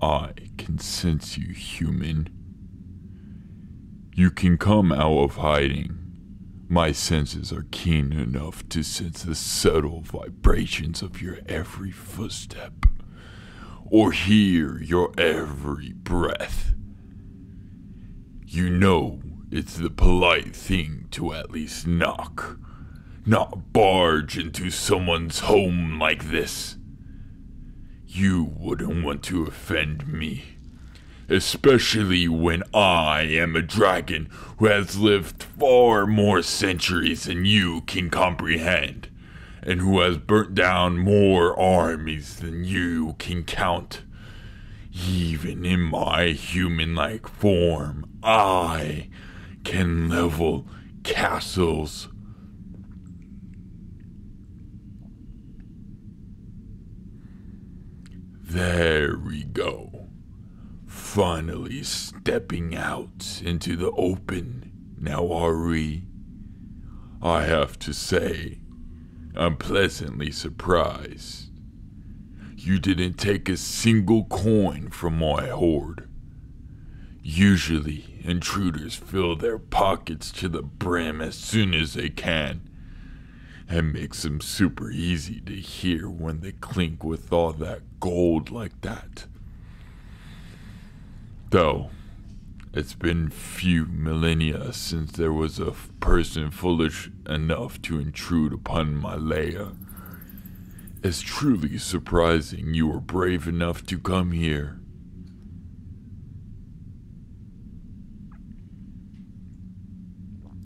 I can sense you, human. You can come out of hiding. My senses are keen enough to sense the subtle vibrations of your every footstep, or hear your every breath. You know it's the polite thing to at least knock, not barge into someone's home like this. You wouldn't want to offend me especially when I am a dragon who has lived far more centuries than you can comprehend, and who has burnt down more armies than you can count. Even in my human like form, I can level castles. There we go finally stepping out into the open. Now, Ari, I have to say, I'm pleasantly surprised. You didn't take a single coin from my hoard. Usually, intruders fill their pockets to the brim as soon as they can. And makes them super easy to hear when they clink with all that gold like that. Though, it's been few millennia since there was a person foolish enough to intrude upon my lair. It's truly surprising you were brave enough to come here.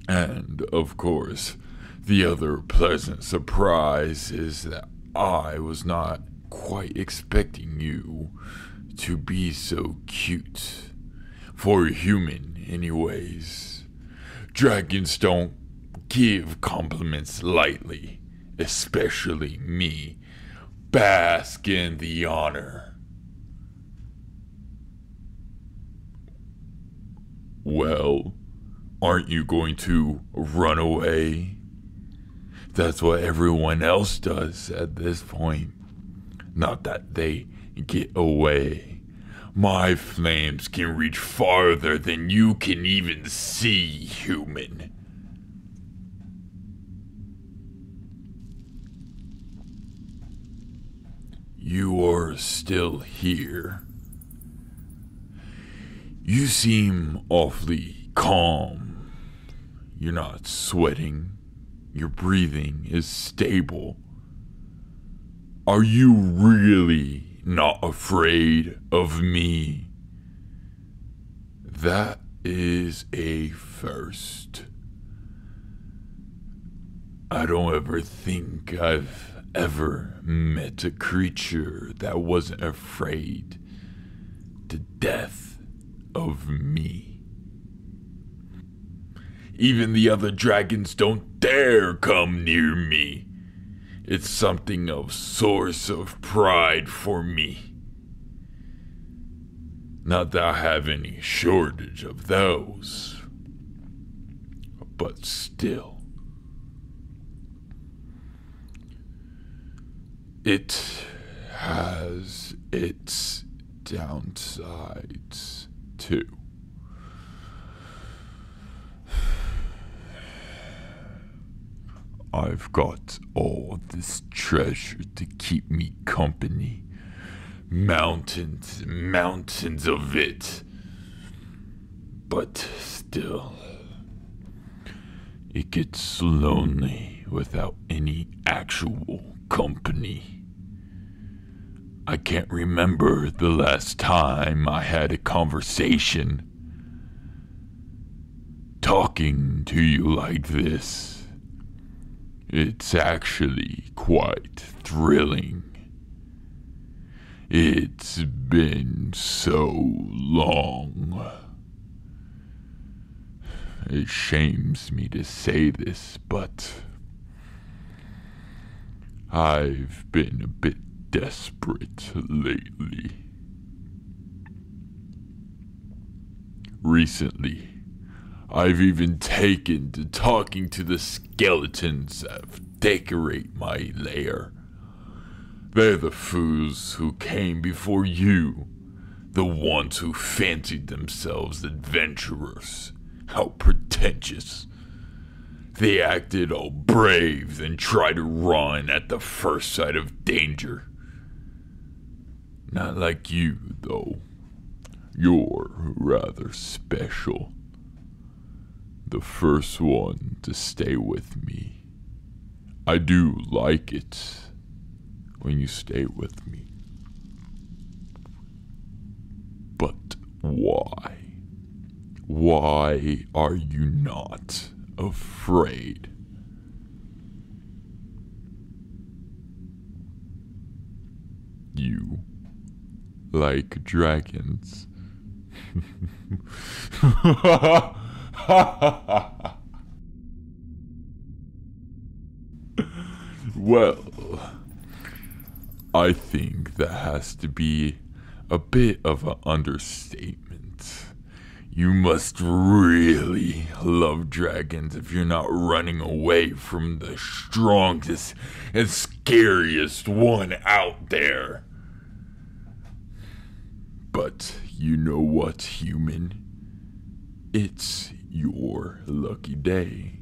And, of course, the other pleasant surprise is that I was not quite expecting you to be so cute. For a human, anyways. Dragons don't give compliments lightly, especially me. Bask in the honor. Well, aren't you going to run away? That's what everyone else does at this point. Not that they Get away. My flames can reach farther than you can even see, human. You are still here. You seem awfully calm. You're not sweating. Your breathing is stable. Are you really not afraid of me. That is a first. I don't ever think I've ever met a creature that wasn't afraid to death of me. Even the other dragons don't dare come near me. It's something of source of pride for me. Not that I have any shortage of those, but still. It has its downsides too. I've got all this treasure to keep me company. Mountains mountains of it. But still, it gets lonely without any actual company. I can't remember the last time I had a conversation talking to you like this. It's actually quite thrilling. It's been so long. It shames me to say this, but I've been a bit desperate lately. Recently, I've even taken to talking to the skeletons that decorate my lair. They're the fools who came before you, The ones who fancied themselves adventurers. How pretentious. They acted all brave and tried to run at the first sight of danger. Not like you, though. You're rather special. The first one to stay with me. I do like it when you stay with me. But why? Why are you not afraid? You like dragons. well, I think that has to be a bit of an understatement. You must really love dragons if you're not running away from the strongest and scariest one out there. But you know what, human? It's your lucky day.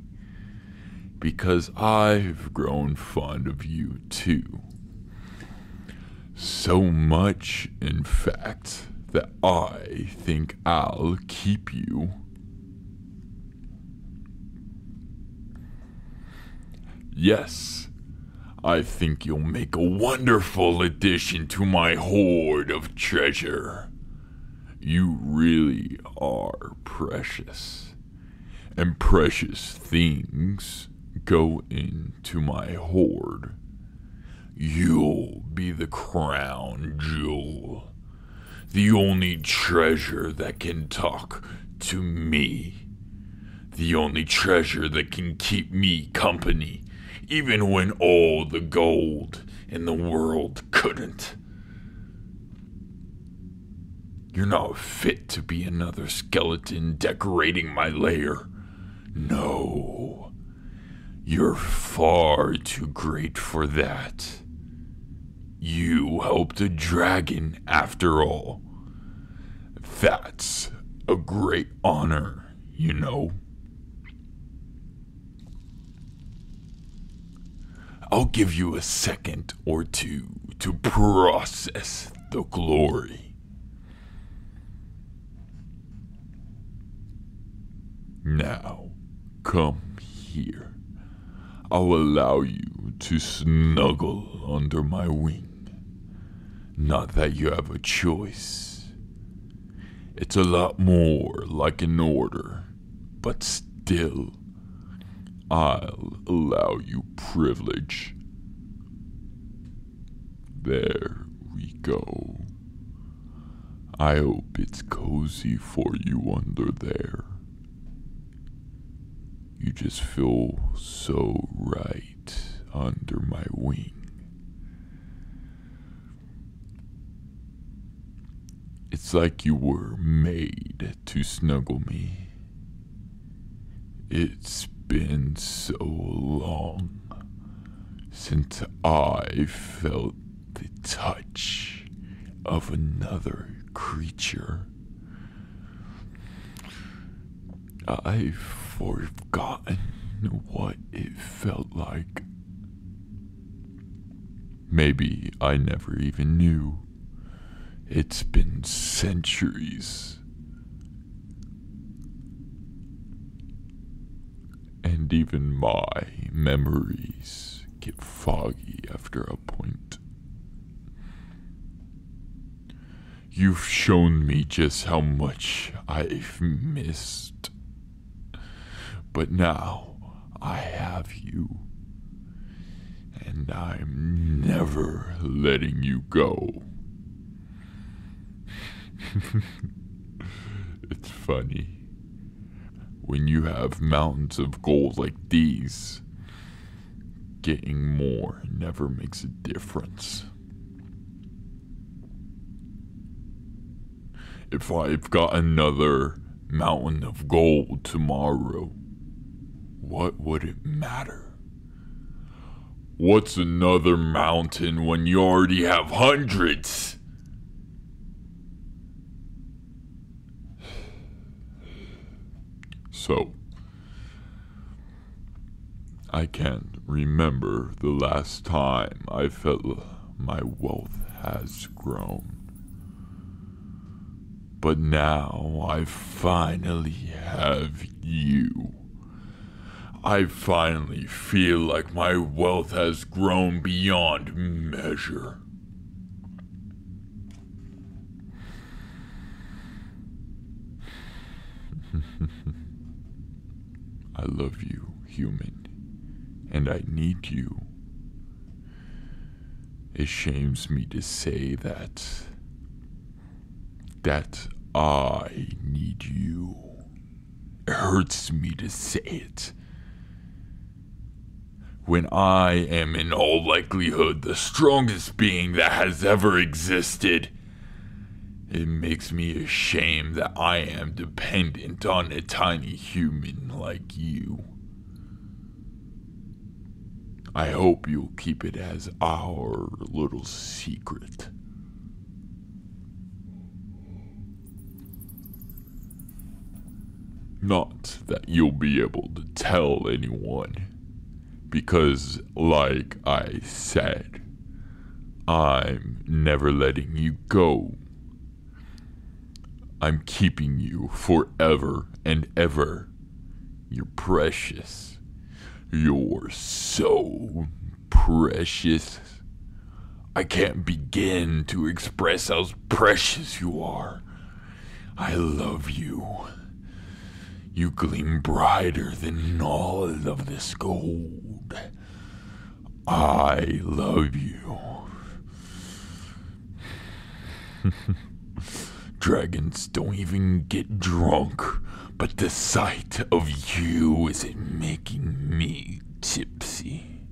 Because I've grown fond of you too. So much, in fact, that I think I'll keep you. Yes, I think you'll make a wonderful addition to my hoard of treasure. You really are precious. And precious things go into my hoard. You'll be the crown jewel, the only treasure that can talk to me, the only treasure that can keep me company, even when all the gold in the world couldn't. You're not fit to be another skeleton decorating my lair. No. You're far too great for that. You helped a dragon, after all. That's a great honor, you know. I'll give you a second or two to process the glory. Now, come here. I'll allow you to snuggle under my wing. Not that you have a choice. It's a lot more like an order, but still, I'll allow you privilege. There we go. I hope it's cozy for you under there. You just feel so right under my wing. It's like you were made to snuggle me. It's been so long since I felt the touch of another creature. I've forgotten what it felt like. Maybe I never even knew. It's been centuries. And even my memories get foggy after a point. You've shown me just how much I've missed. But now I have you. And I'm never letting you go. it's funny. When you have mountains of gold like these, getting more never makes a difference. If I've got another mountain of gold tomorrow, what would it matter? What's another mountain when you already have hundreds? So, I can't remember the last time I felt my wealth has grown. But now I finally have you. I finally feel like my wealth has grown beyond measure. I love you, human, and I need you. It shames me to say that. That I need you. It hurts me to say it. When I am in all likelihood the strongest being that has ever existed, it makes me ashamed that I am dependent on a tiny human like you. I hope you'll keep it as our little secret. Not that you'll be able to tell anyone, because, like I said, I'm never letting you go. I'm keeping you forever and ever. You're precious. You're so precious. I can't begin to express how precious you are. I love you. You gleam brighter than all of this gold. I love you. Dragons don't even get drunk but the sight of you is making me tipsy.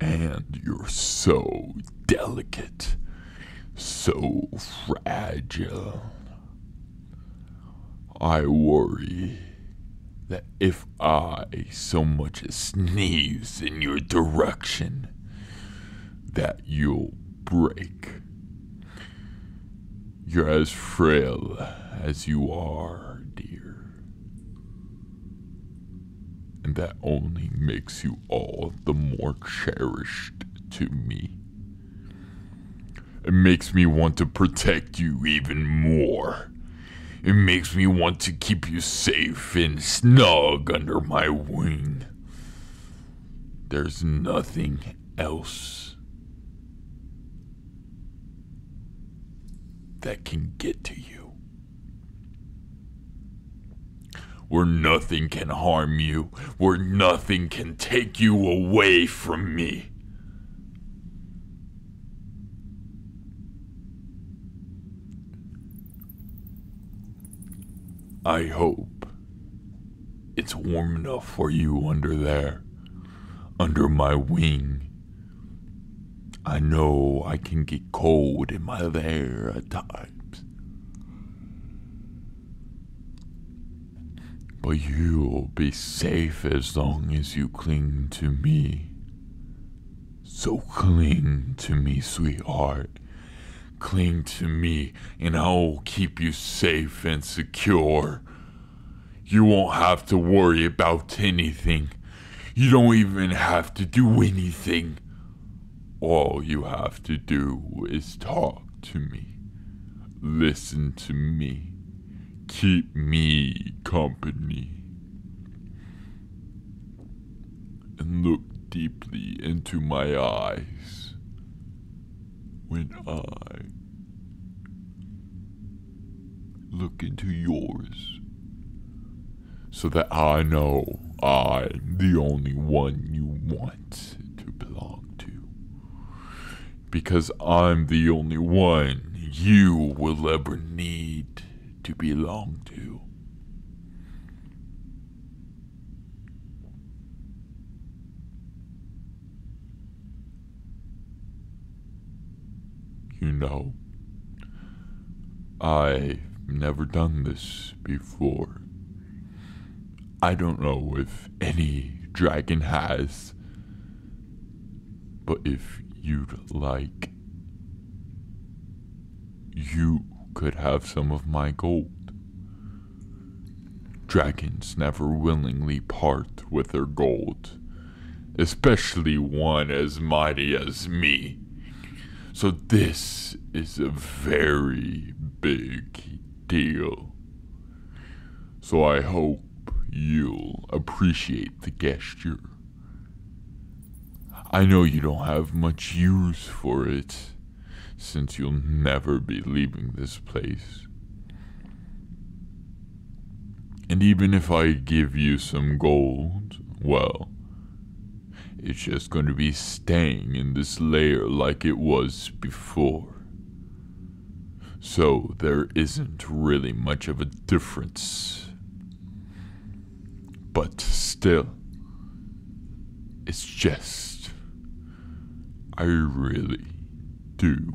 And you're so delicate, so fragile. I worry that if I so much as sneeze in your direction, that you'll break. You're as frail as you are, dear. And that only makes you all the more cherished to me. It makes me want to protect you even more. It makes me want to keep you safe and snug under my wing. There's nothing else that can get to you. Where nothing can harm you, where nothing can take you away from me. I hope it's warm enough for you under there, under my wing. I know I can get cold in my lair at times. But you'll be safe as long as you cling to me. So cling to me, sweetheart. Cling to me, and I'll keep you safe and secure. You won't have to worry about anything. You don't even have to do anything. All you have to do is talk to me, listen to me, keep me company, and look deeply into my eyes when I look into yours so that I know I'm the only one you want to belong to. because I'm the only one you will ever need to belong to. You know, I've never done this before. I don't know if any dragon has, but if you'd like. You could have some of my gold. Dragons never willingly part with their gold, especially one as mighty as me. So, this is a very big deal. So, I hope you'll appreciate the gesture. I know you don't have much use for it, since you'll never be leaving this place. And even if I give you some gold, well, it's just going to be staying in this layer like it was before. So there isn't really much of a difference. But still, it's just, I really do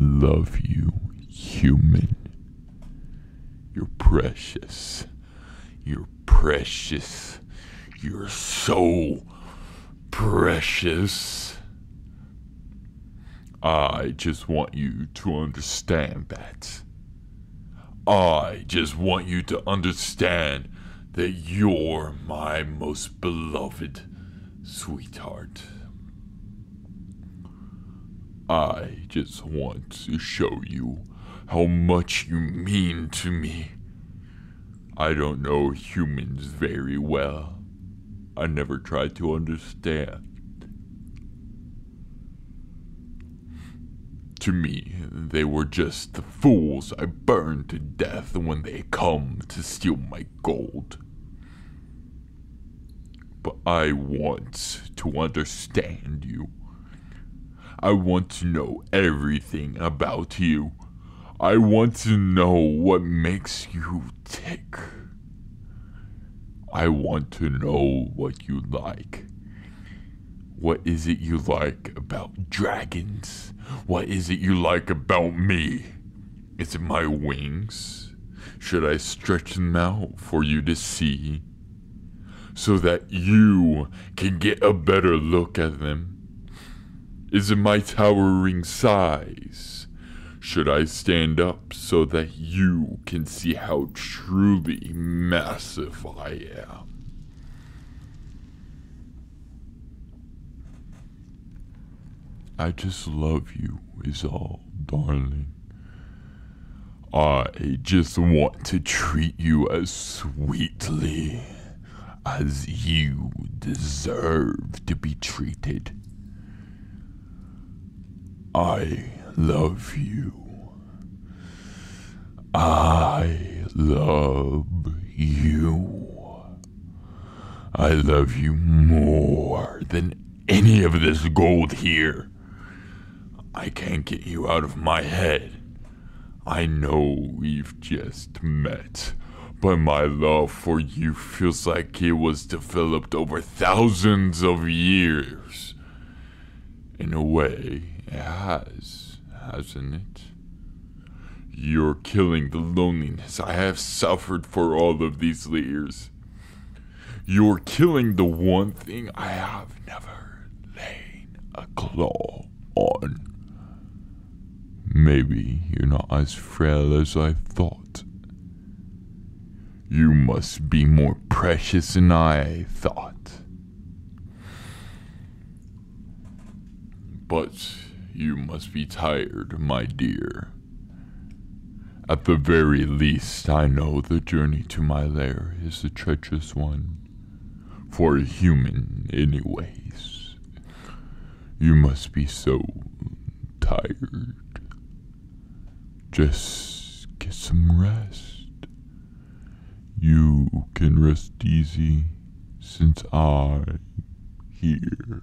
love you, human. You're precious. You're precious. You're so precious. I just want you to understand that. I just want you to understand that you're my most beloved sweetheart. I just want to show you how much you mean to me. I don't know humans very well. I never tried to understand. To me, they were just the fools I burned to death when they come to steal my gold. But I want to understand you. I want to know everything about you. I want to know what makes you tick. I want to know what you like. What is it you like about dragons? What is it you like about me? Is it my wings? Should I stretch them out for you to see? So that you can get a better look at them? Is it my towering size? Should I stand up so that you can see how truly massive I am? I just love you, is all, darling. I just want to treat you as sweetly as you deserve to be treated. I love you. I love you. I love you more than any of this gold here. I can't get you out of my head. I know we've just met, but my love for you feels like it was developed over thousands of years. In a way, it has, hasn't it? You're killing the loneliness I have suffered for all of these years. You're killing the one thing I have never laid a claw on. Maybe you're not as frail as I thought. You must be more precious than I thought. But you must be tired, my dear. At the very least, I know the journey to my lair is a treacherous one. For a human, anyways. You must be so tired. Just get some rest. You can rest easy since I'm here.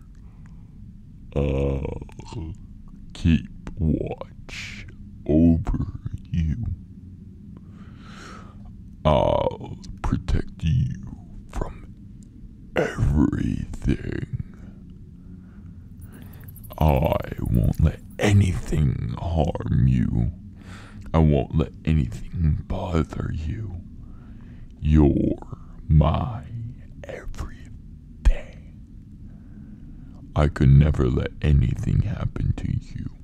I'll keep watch over you. I'll protect you from everything. I won't let anything harm you. I won't let anything bother you. You're my everything. I could never let anything happen to you.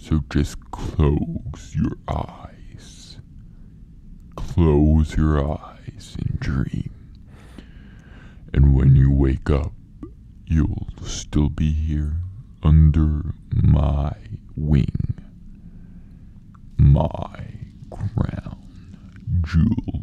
So just close your eyes. Close your eyes and dream. And when you wake up, you'll still be here under my wing. My crown jewel